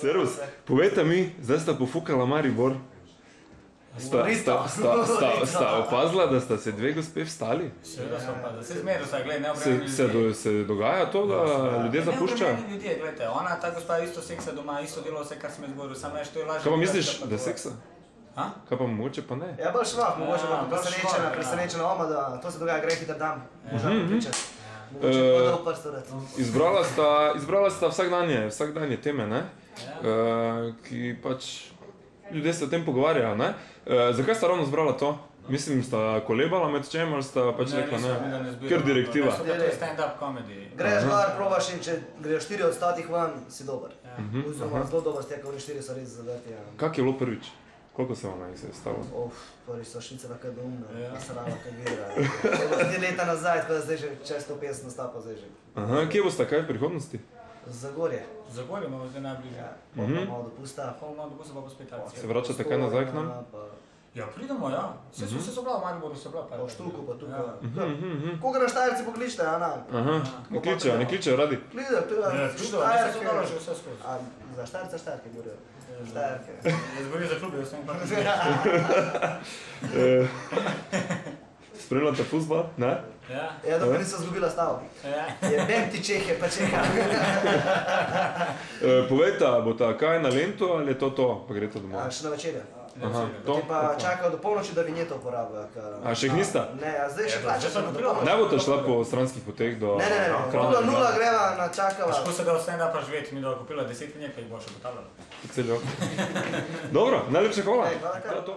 Servus, povejte mi, zdaj sta pofukala Maribor. Sta, sta, sta, sta, sta opazila, da sta se dve gospe vstali? Seveda so pa, da se zmeraj vsak gleda, ne Se, se, do, se dogaja to, da ljudje zapuščajo? Ne ljudje, gledajte, ona, ta gospa isto seksa doma, isto dela vse, kar sem jaz govoril, samo je, to je lažje. Kaj pa misliš, da to. seksa? Ha? Kaj pa mogoče pa ne? Ja, bolj švah, mogoče Ja, bolj presenečena, švah, ja. presenečena oma, da to se dogaja greh hiter dan. Mhm, pričati. Pa. Izbrala sta, izbrala sta vsakdanje, vsakdanje teme, ne? Ja. Uh, ki pač ljudje se o tem pogovarjajo. Ne? Uh, zakaj sta ravno zbrala to? Mislim, sta kolebala med čem ali sta pač rekla mi da ne? ne zbiramo. Ker direktiva. Ne, to je stand-up comedy. Greš gor, probaš in če greš 4 od 100 ven, si dober. Mhm, Oziroma zelo dober ste, ko oni 4 so res zavrti. Ja. Kak je bilo prvič? Koliko se vam je stalo? Of, prvi so švice na kadum, Ja. ja. srava kagira. Ti leta nazaj, tako da zdaj že čez 150 nastapa zdaj že. Aha, kje boste kaj v prihodnosti? Zagorje. Zagorje imamo zdaj najbližje. Ja, pa Mhm. malo dopusta. Pol malo dopusta pa bo spet akcija. Se vračate kaj nazaj k nam? Pa, Ja, pridemo, ja. Vse so se so bila v Mariboru, so bila. pa v štuku, pa tukaj. Ja. Ja. Koga na štajerci pokličete, Ana? Aha, ne kličejo, ne kličejo radi. Ja, pridemo, ne se so dalo že vse skozi. A za štajerce štajerke govorijo. Štajerke. Jaz govorim za klube, jaz sem pa Eh, Spremljate futbol? Ne? Ja, Ja, dokaj nisem zgubila stav. ja. Je ti Čehe, pa čeka. Eh, Povejte, bo ta kaj na lentu ali je to to, pa greste A, domov? še na večerjo. Aha, to. Ti pa čakajo do polnoči, da vinjeto uporabljajo. ker- A, še jih nista? Ne, a zdaj še Ja, plačaš. do kupila. polnoči. Ne boste šla po stranskih poteh do... Ne, ne, ne, ne. Kranj? Nula, greva na čakava. Težko se da v stand-upa živeti, mi da kupila deset vinjet, pa jih bo še potavljala. Celo. Dobro, najlepša hvala. Ej, hvala, kaj. To je to.